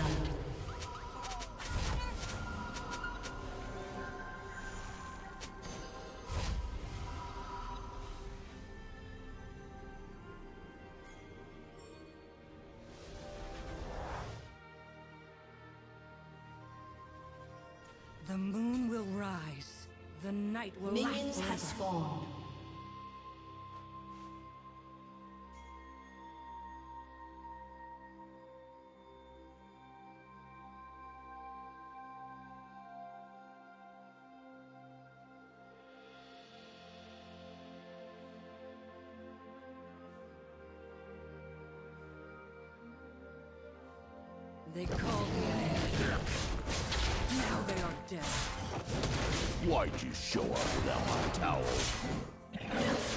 blood. The moon will rise. The night will Minions have spawned. Why'd you show up without my towel?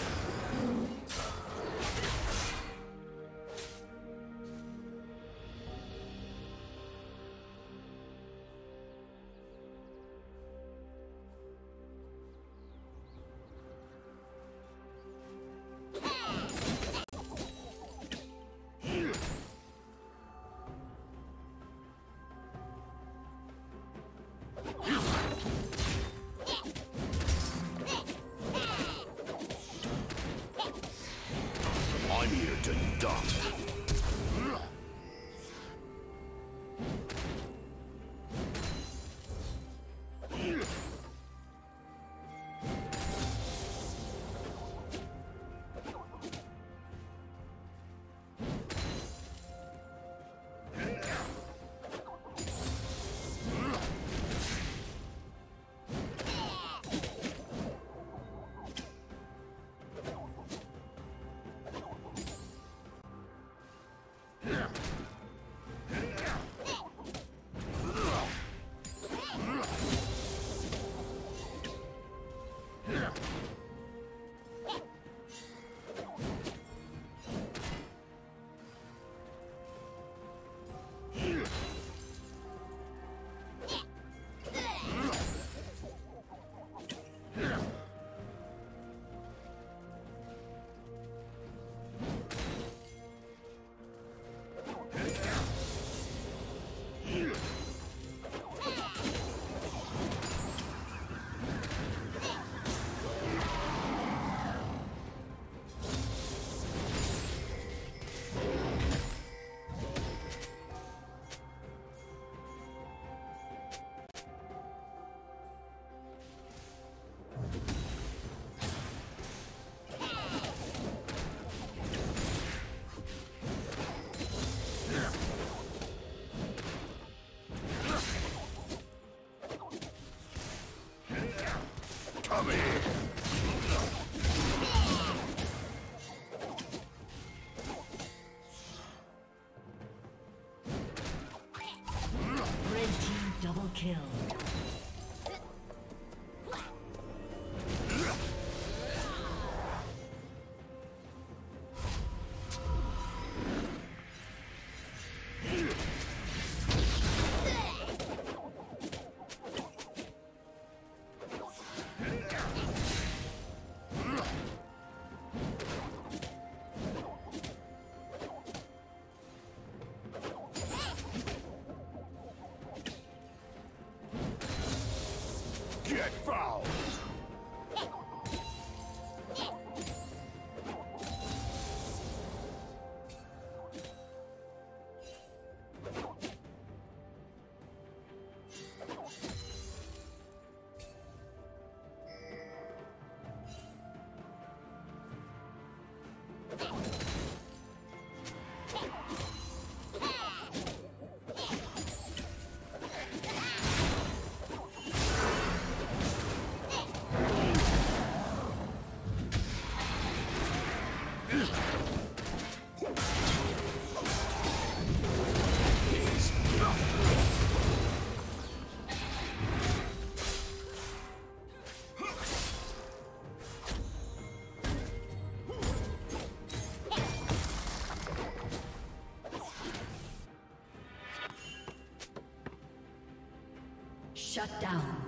Shut down.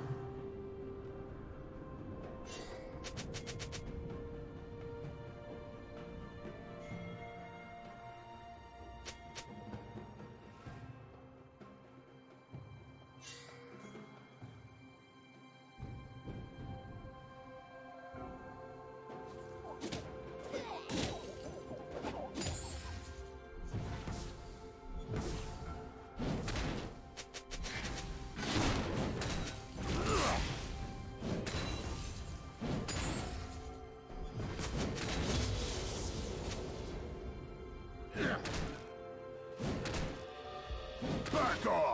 Back off!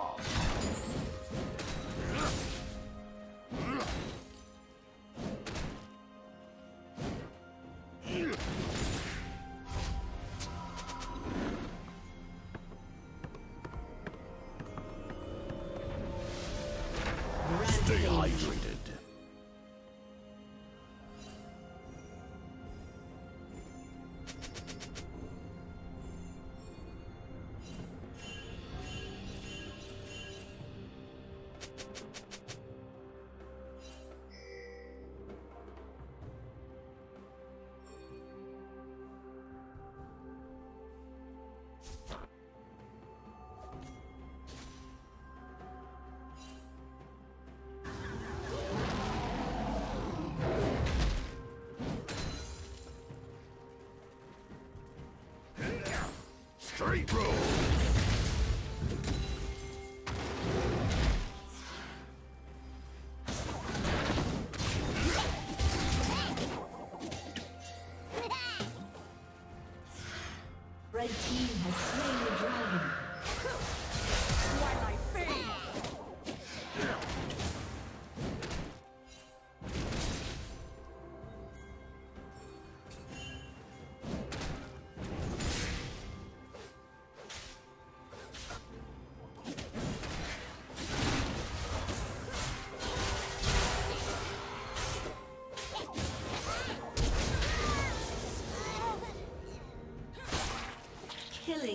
Straight road.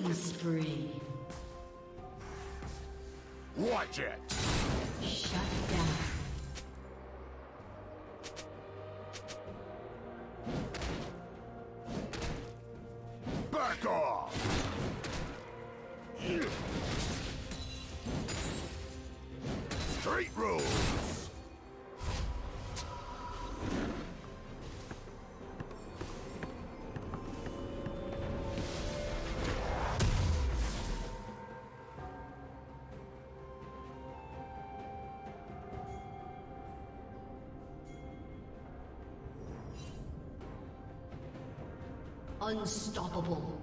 Killing spree. Watch it. Shut down. Unstoppable.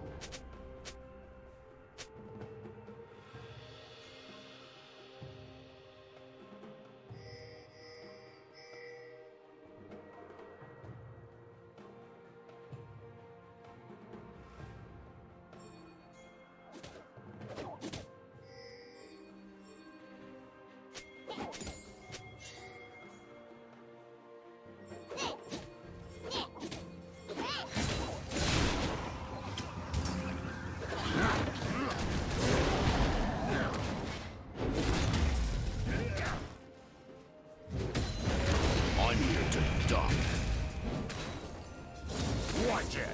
It.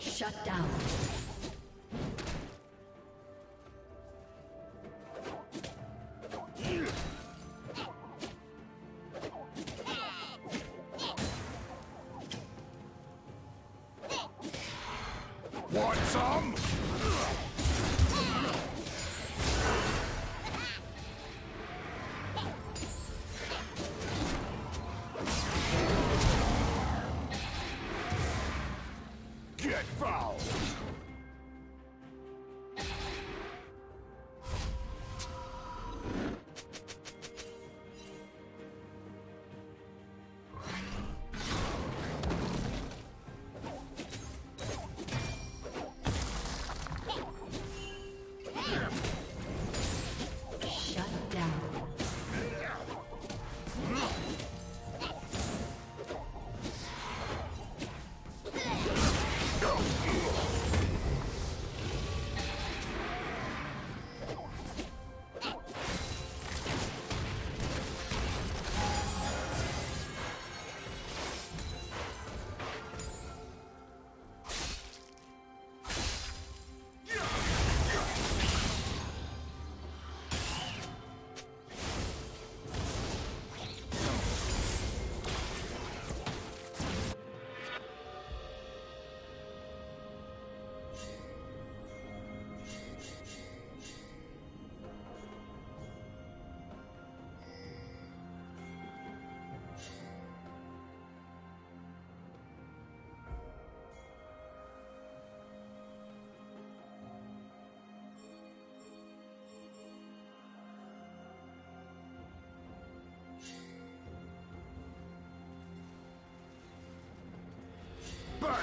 Shut down.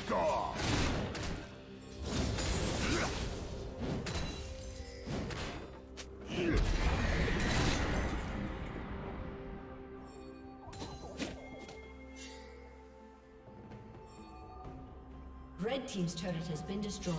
Back off! Red Team's turret has been destroyed.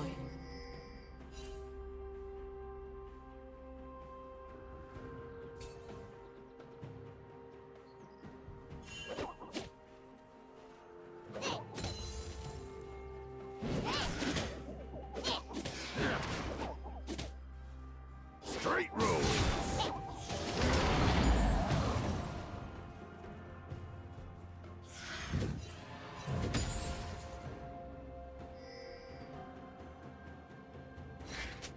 Straight rules!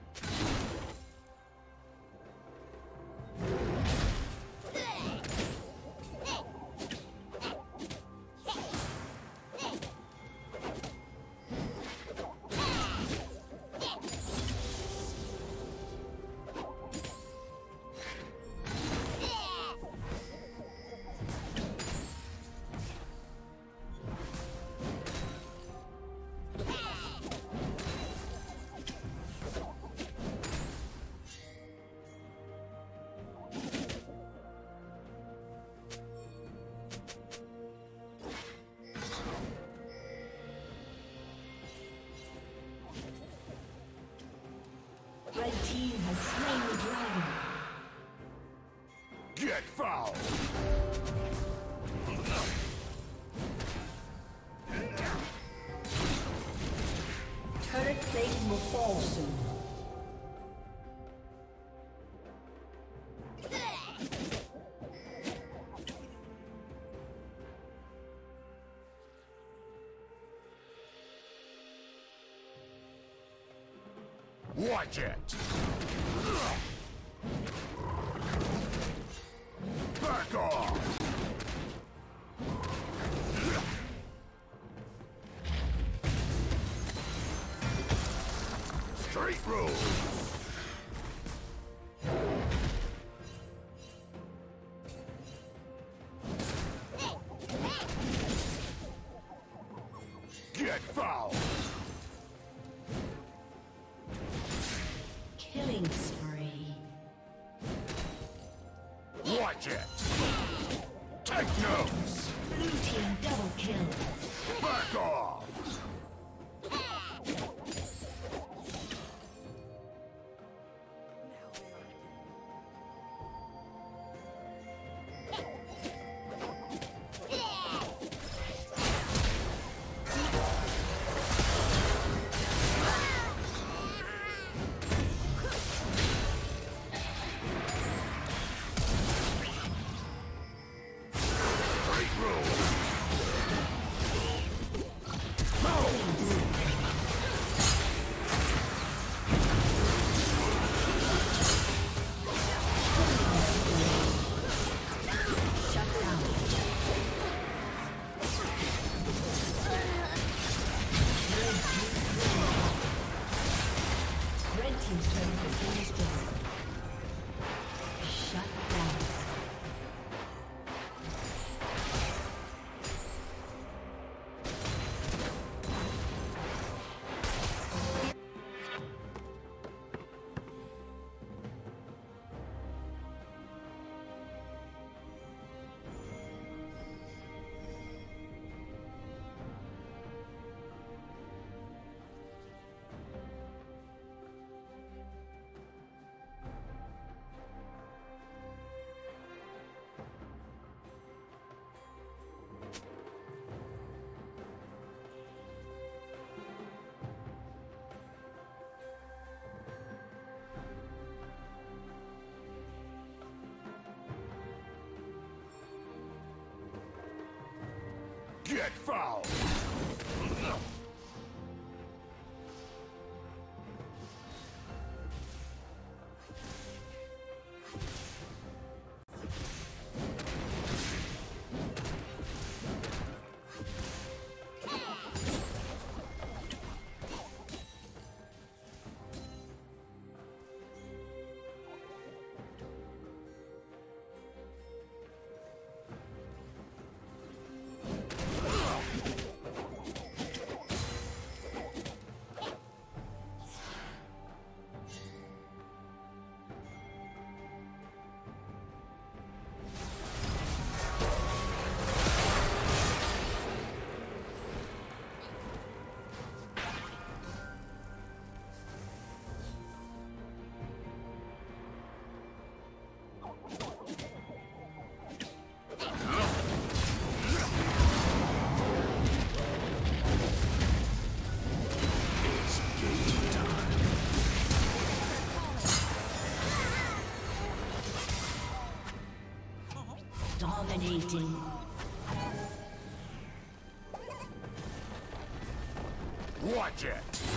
Red Team has slain the dragon. Get foul! Turret plating will fall soon. Watch it! It! Take notes! Blue Team double kill. Back off! Get foul! Dominating. Watch it!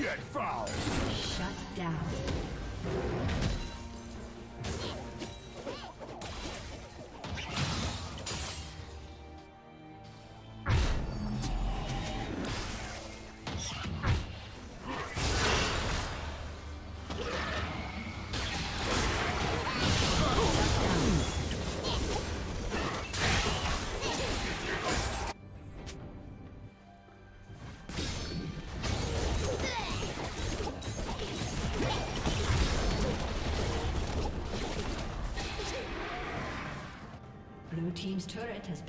Get foul! Shut down.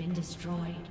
Been destroyed.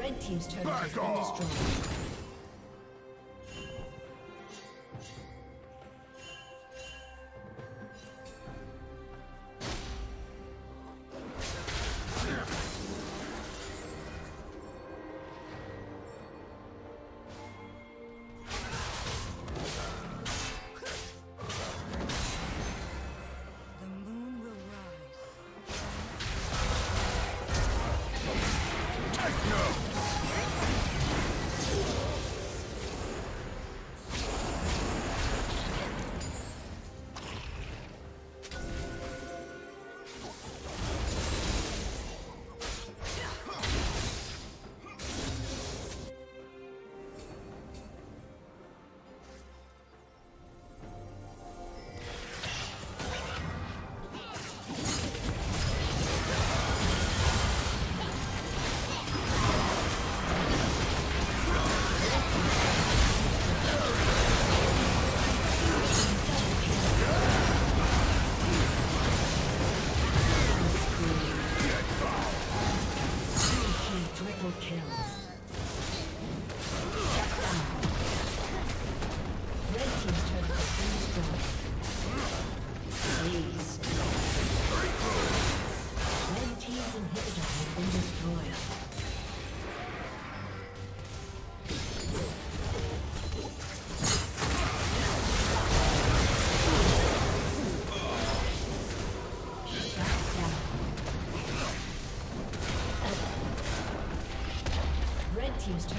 Red Team's turret has Back been off. destroyed.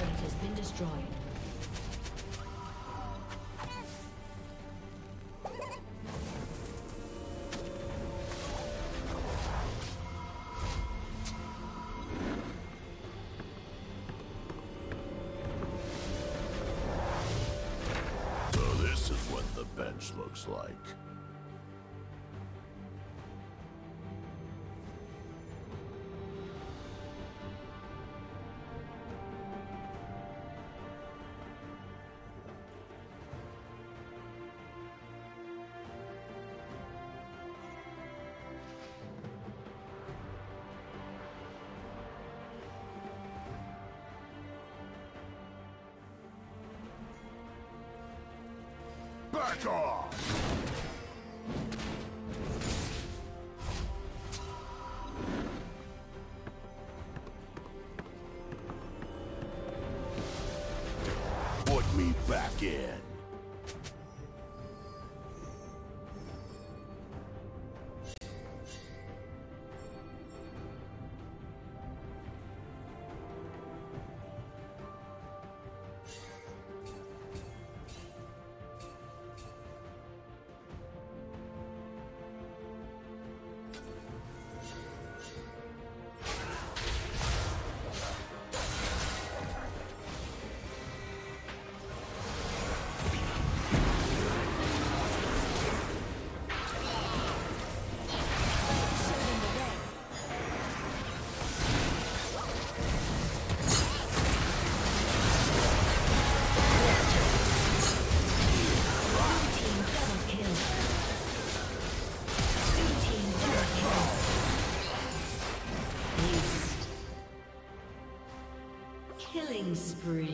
Turret has been destroyed. So this is what the bench looks like. Back off! Put me back in. spree.